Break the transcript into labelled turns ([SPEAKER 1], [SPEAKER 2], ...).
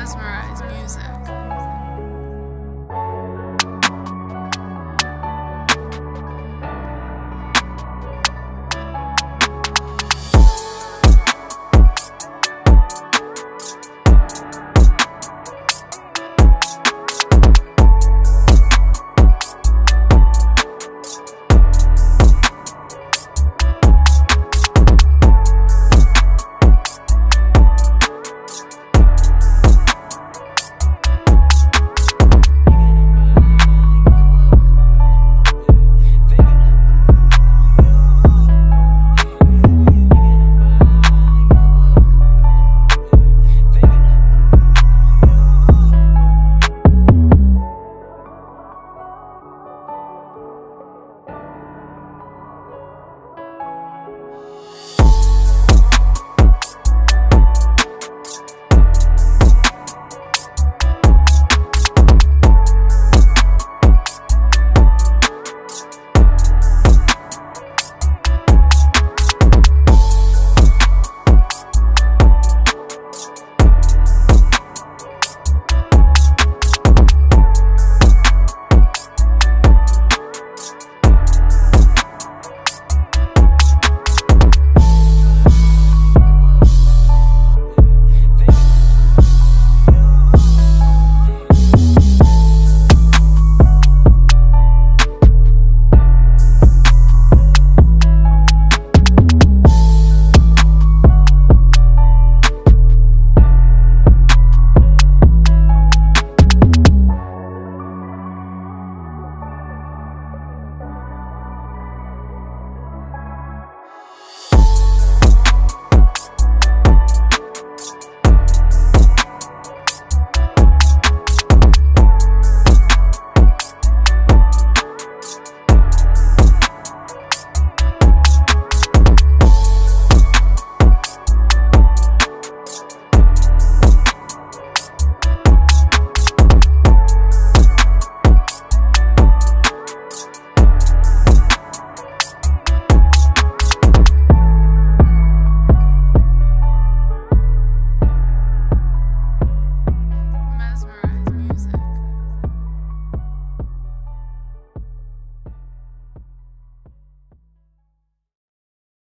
[SPEAKER 1] mesmerized music.